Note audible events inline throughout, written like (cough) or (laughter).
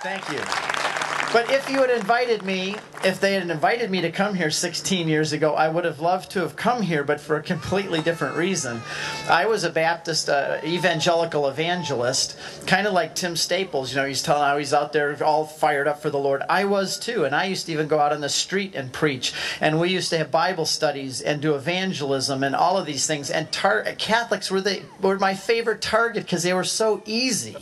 Thank you. But if you had invited me, if they had invited me to come here 16 years ago, I would have loved to have come here, but for a completely different reason. I was a Baptist uh, evangelical evangelist, kind of like Tim Staples. You know, he's telling how he's out there all fired up for the Lord. I was too, and I used to even go out on the street and preach. And we used to have Bible studies and do evangelism and all of these things. And Catholics were the were my favorite target because they were so easy.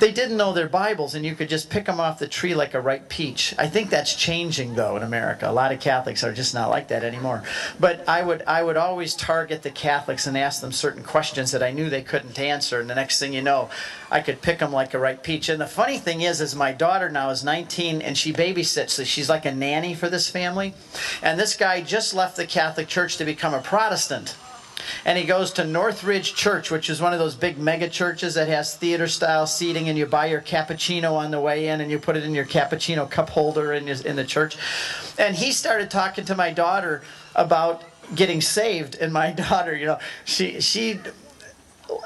They didn't know their Bibles, and you could just pick them off the tree like a ripe peach. I think that's changing though in America. A lot of Catholics are just not like that anymore. But I would I would always target the Catholics and ask them certain questions that I knew they couldn't answer, and the next thing you know, I could pick them like a ripe peach. And the funny thing is, is my daughter now is 19 and she babysits, so she's like a nanny for this family. And this guy just left the Catholic Church to become a Protestant and he goes to Northridge Church, which is one of those big mega churches that has theater style seating, and you buy your cappuccino on the way in, and you put it in your cappuccino cup holder in, in the church. And he started talking to my daughter about getting saved, and my (laughs) daughter, you know, she she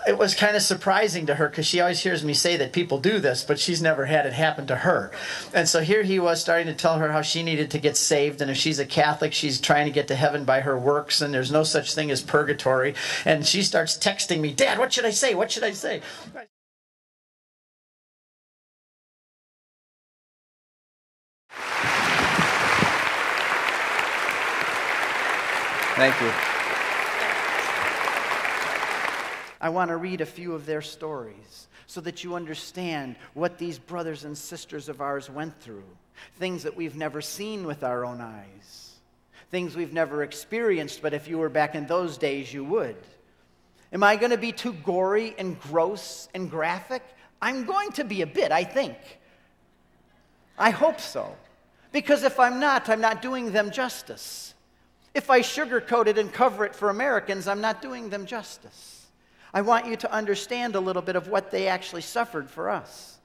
it was kind of surprising to her because she always hears me say that people do this, but she's never had it happen to her. And so here he was starting to tell her how she needed to get saved. And if she's a Catholic, she's trying to get to heaven by her works, and there's no such thing as purgatory. And she starts texting me, Dad, what should I say? What should I say? Thank you. I want to read a few of their stories so that you understand what these brothers and sisters of ours went through. Things that we've never seen with our own eyes, things we've never experienced, but if you were back in those days, you would. Am I going to be too gory and gross and graphic? I'm going to be a bit, I think. I hope so. Because if I'm not, I'm not doing them justice. If I sugarcoat it and cover it for Americans, I'm not doing them justice. I want you to understand a little bit of what they actually suffered for us.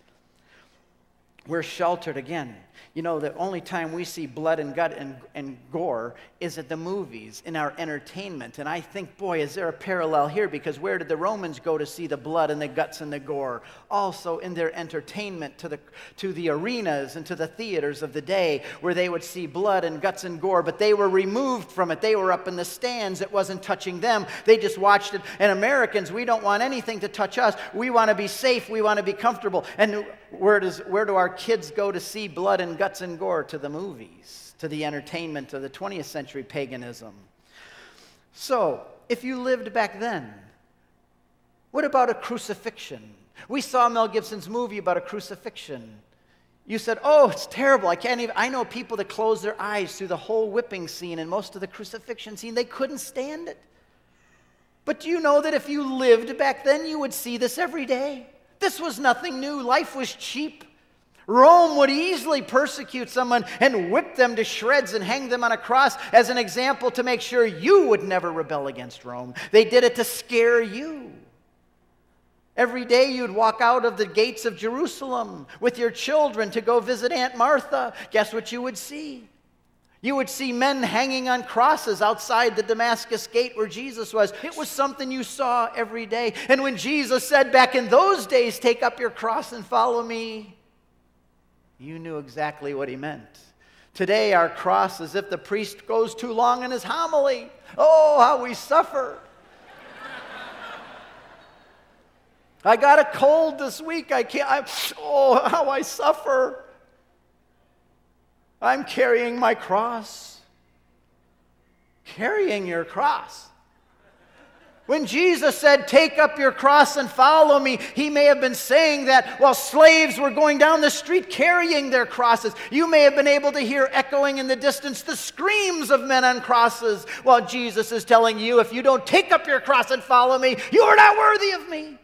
We're sheltered again. You know, the only time we see blood and gut and, and gore is at the movies, in our entertainment. And I think, boy, is there a parallel here? Because where did the Romans go to see the blood and the guts and the gore? Also in their entertainment to the, to the arenas and to the theaters of the day where they would see blood and guts and gore, but they were removed from it. They were up in the stands. It wasn't touching them. They just watched it. And Americans, we don't want anything to touch us. We want to be safe. We want to be comfortable. And where, does, where do our kids go to see blood and guts and gore? To the movies, to the entertainment of the 20th century paganism. So, if you lived back then, what about a crucifixion? We saw Mel Gibson's movie about a crucifixion. You said, Oh, it's terrible. I can't even. I know people that close their eyes through the whole whipping scene and most of the crucifixion scene. They couldn't stand it. But do you know that if you lived back then, you would see this every day? This was nothing new. Life was cheap. Rome would easily persecute someone and whip them to shreds and hang them on a cross as an example to make sure you would never rebel against Rome. They did it to scare you. Every day you'd walk out of the gates of Jerusalem with your children to go visit Aunt Martha. Guess what you would see? You would see men hanging on crosses outside the Damascus gate where Jesus was. It was something you saw every day. And when Jesus said back in those days, Take up your cross and follow me, you knew exactly what he meant. Today, our cross is if the priest goes too long in his homily. Oh, how we suffer. I got a cold this week. I can't. I, oh, how I suffer. I'm carrying my cross. Carrying your cross. When Jesus said, Take up your cross and follow me, he may have been saying that while slaves were going down the street carrying their crosses. You may have been able to hear echoing in the distance the screams of men on crosses while Jesus is telling you, If you don't take up your cross and follow me, you are not worthy of me.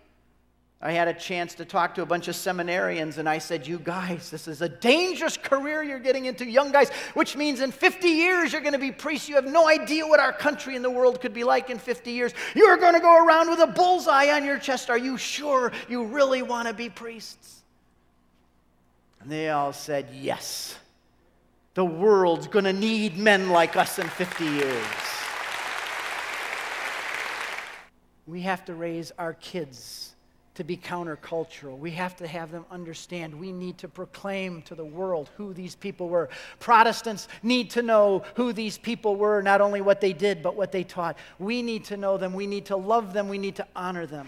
I had a chance to talk to a bunch of seminarians, and I said, You guys, this is a dangerous career you're getting into, young guys, which means in 50 years you're going to be priests. You have no idea what our country and the world could be like in 50 years. You're going to go around with a bullseye on your chest. Are you sure you really want to be priests? And they all said, Yes. The world's going to need men like us in 50 years. We have to raise our kids to be countercultural. We have to have them understand. We need to proclaim to the world who these people were. Protestants need to know who these people were, not only what they did, but what they taught. We need to know them. We need to love them. We need to honor them.